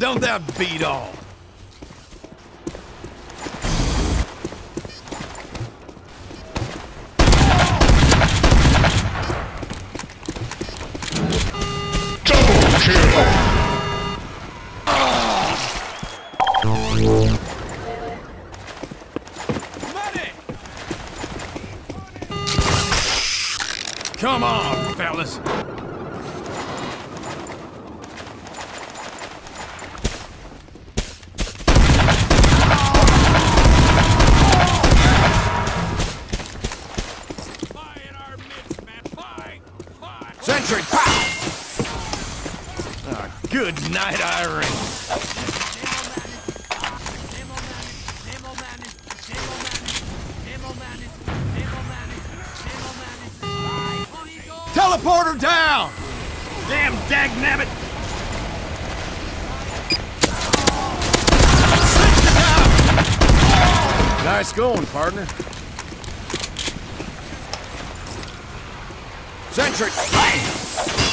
don't that beat all? Double kill! Come on, fellas. Night, Irene. Teleporter down! Damn dagnabbit! Nice going, partner. Sentry! Building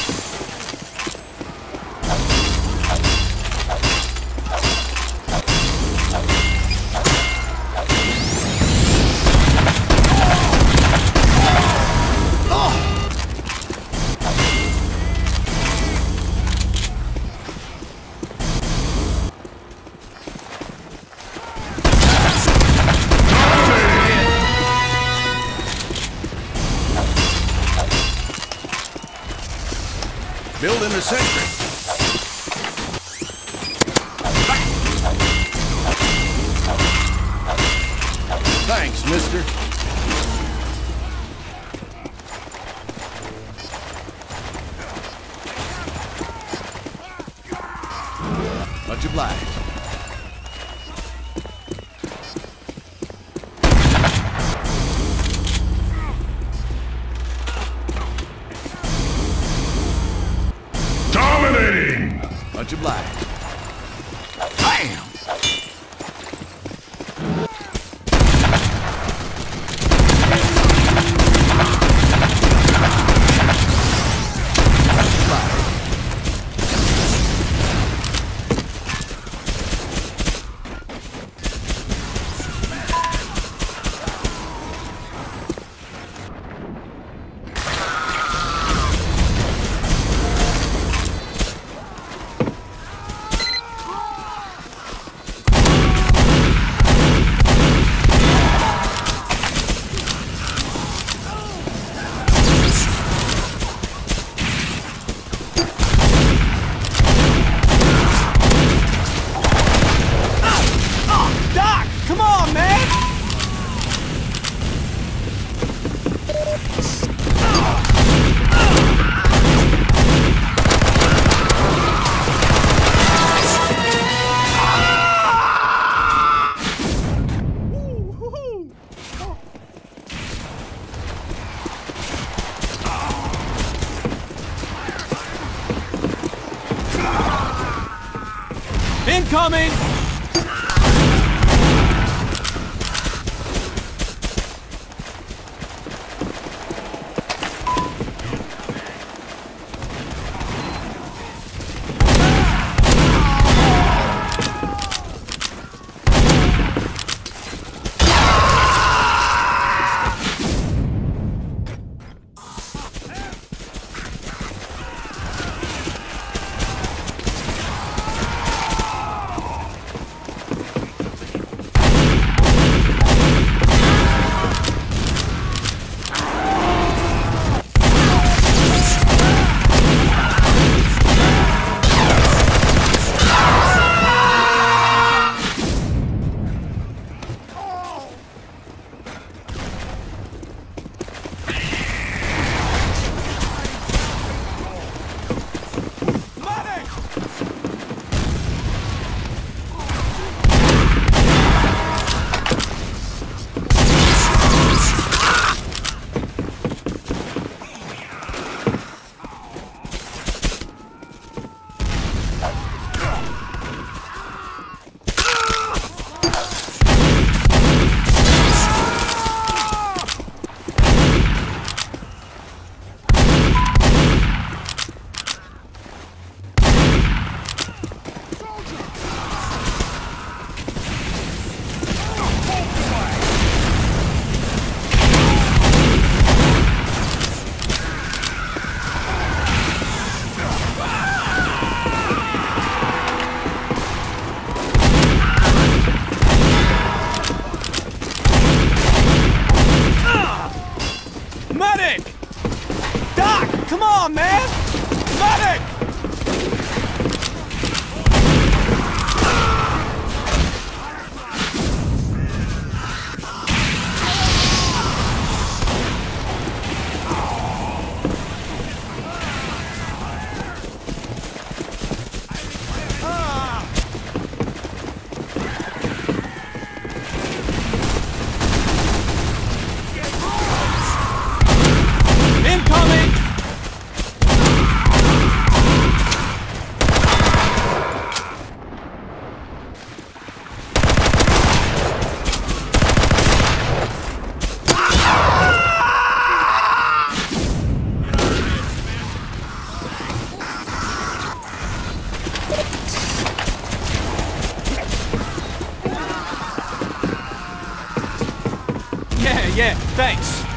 Yeah, thanks.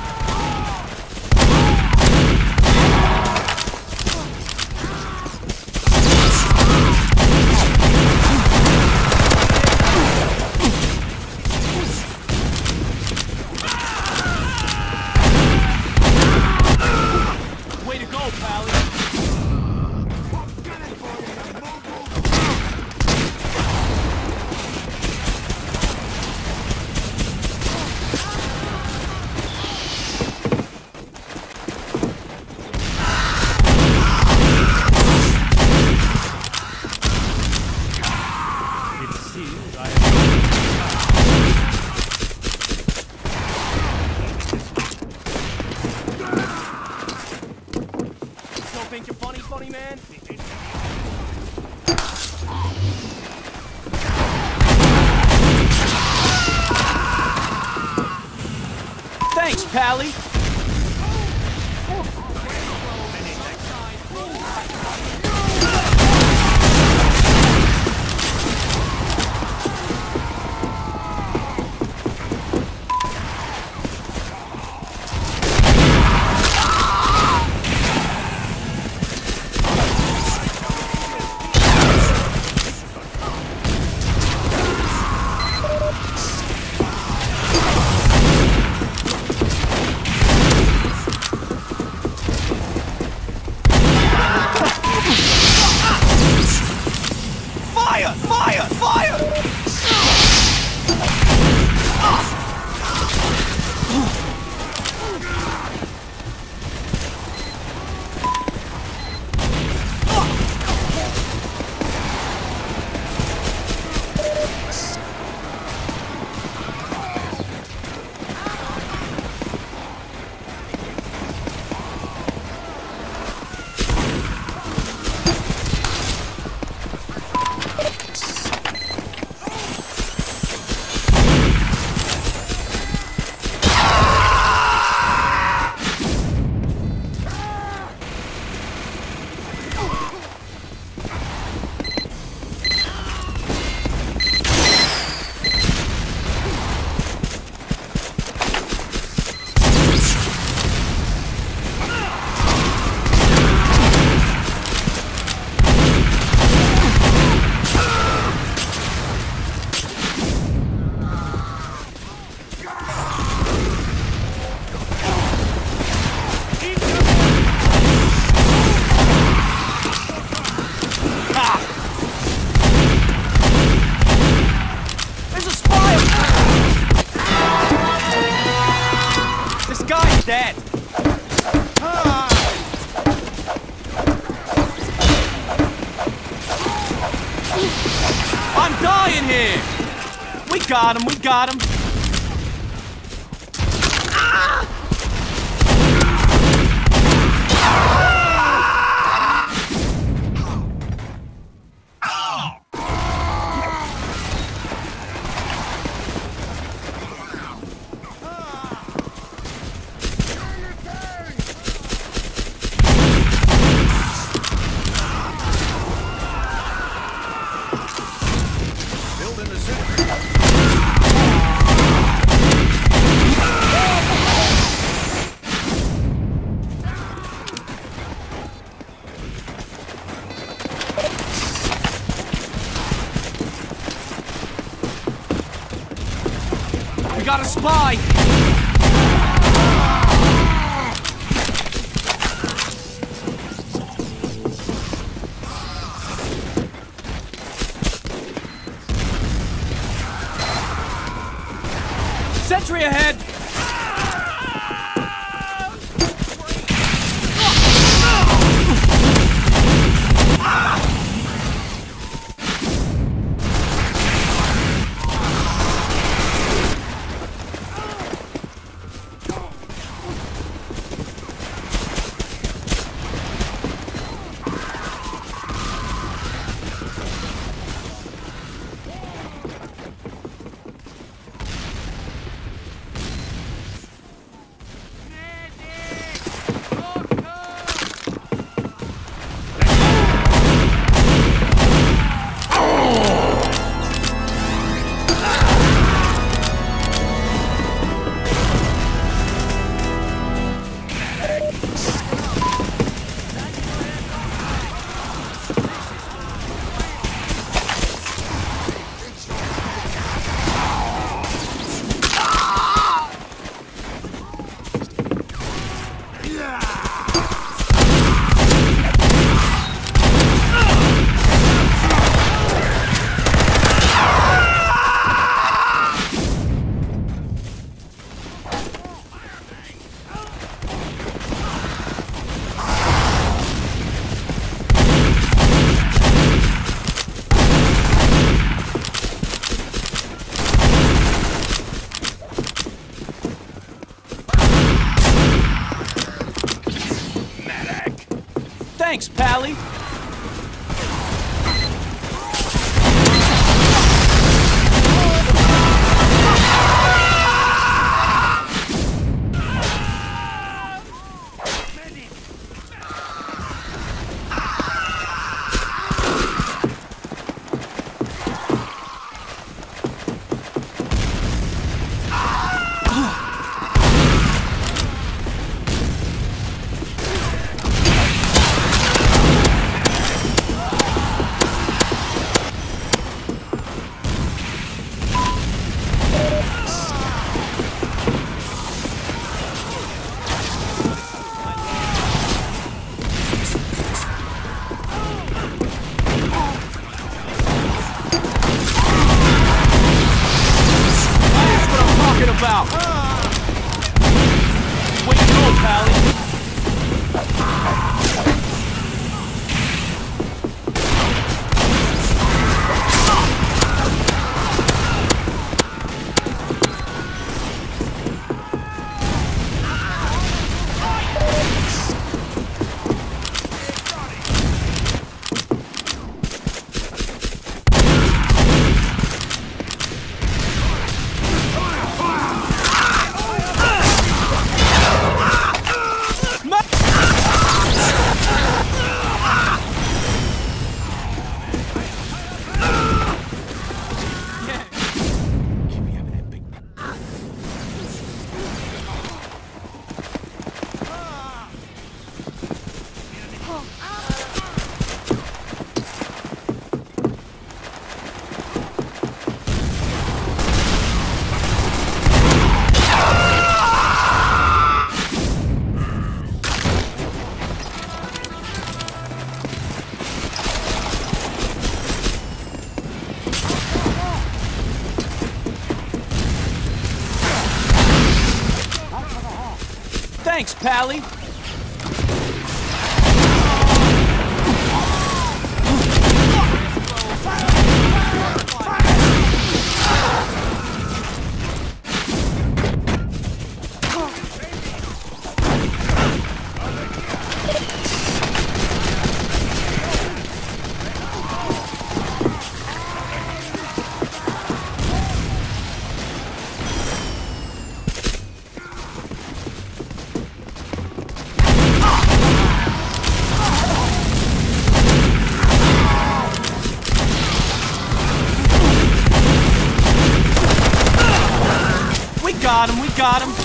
I'm dying here! We got him, we got him! got a spy! Sentry ahead! Thanks, Pally. Thanks, got him,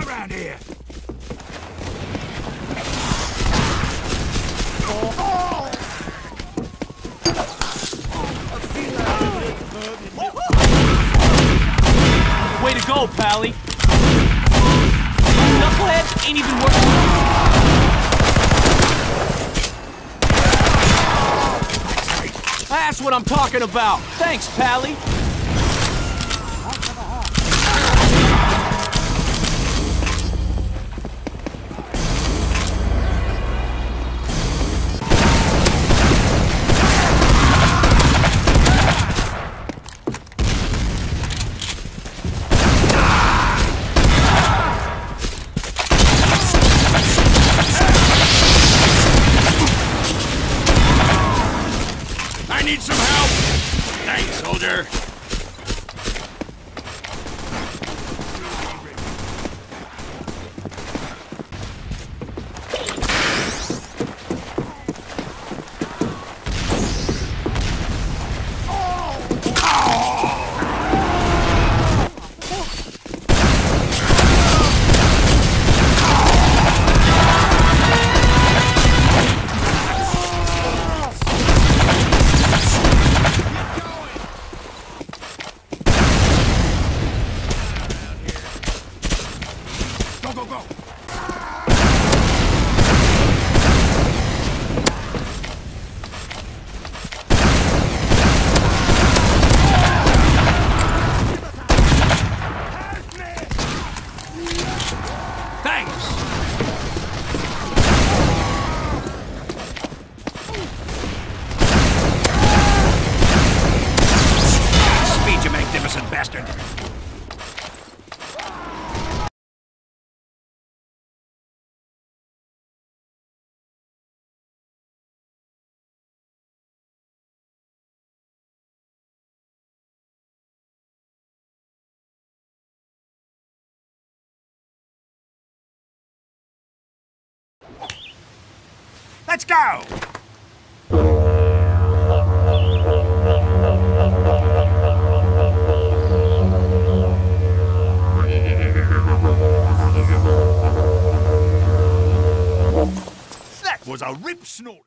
Spy around here! Way to go, Pally. Knucklehead ain't even worth That's what I'm talking about. Thanks, Pally. Let's go! That was a rip snort!